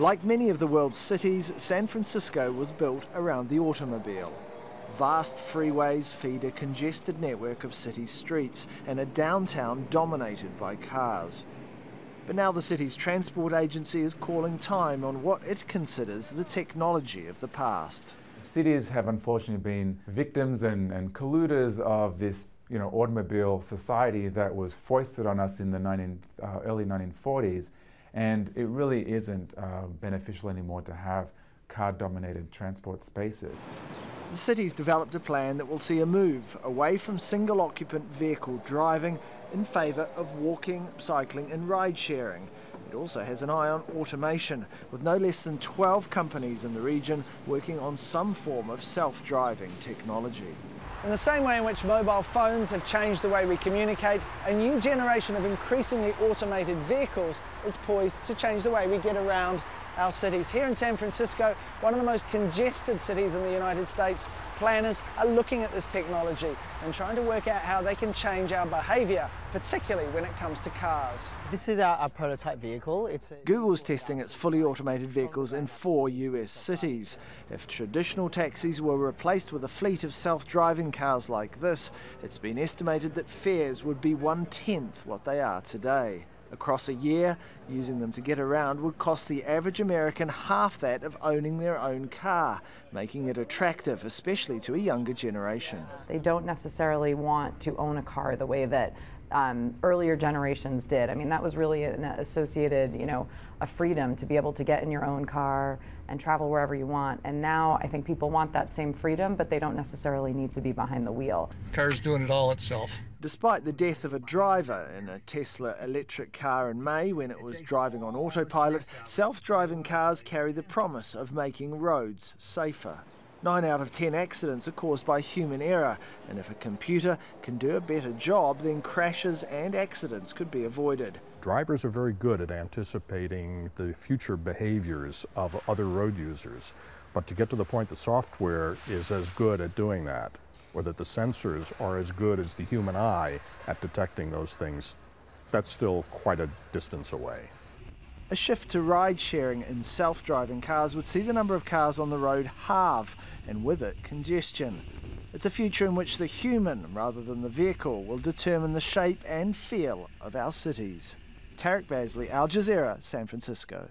Like many of the world's cities, San Francisco was built around the automobile. Vast freeways feed a congested network of city streets and a downtown dominated by cars. But now the city's transport agency is calling time on what it considers the technology of the past. Cities have unfortunately been victims and, and colluders of this you know, automobile society that was foisted on us in the 19, uh, early 1940s. And it really isn't uh, beneficial anymore to have car dominated transport spaces. The city's developed a plan that will see a move away from single occupant vehicle driving in favour of walking, cycling, and ride sharing. It also has an eye on automation, with no less than 12 companies in the region working on some form of self driving technology. In the same way in which mobile phones have changed the way we communicate, a new generation of increasingly automated vehicles is poised to change the way we get around our cities. Here in San Francisco, one of the most congested cities in the United States, planners are looking at this technology and trying to work out how they can change our behaviour, particularly when it comes to cars. This is our, our prototype vehicle. It's Google's testing its fully automated vehicles in four US cities. If traditional taxis were replaced with a fleet of self-driving cars like this, it's been estimated that fares would be one-tenth what they are today. Across a year, using them to get around would cost the average American half that of owning their own car, making it attractive, especially to a younger generation. They don't necessarily want to own a car the way that um, earlier generations did. I mean, that was really an associated, you know, a freedom to be able to get in your own car and travel wherever you want. And now I think people want that same freedom, but they don't necessarily need to be behind the wheel. Car's doing it all itself. Despite the death of a driver in a Tesla electric car in May when it was driving on autopilot, self driving cars carry the promise of making roads safer. Nine out of ten accidents are caused by human error, and if a computer can do a better job, then crashes and accidents could be avoided. Drivers are very good at anticipating the future behaviors of other road users, but to get to the point the software is as good at doing that or that the sensors are as good as the human eye at detecting those things, that's still quite a distance away. A shift to ride sharing in self driving cars would see the number of cars on the road halve, and with it, congestion. It's a future in which the human, rather than the vehicle, will determine the shape and feel of our cities. Tarek Bazley, Al Jazeera, San Francisco.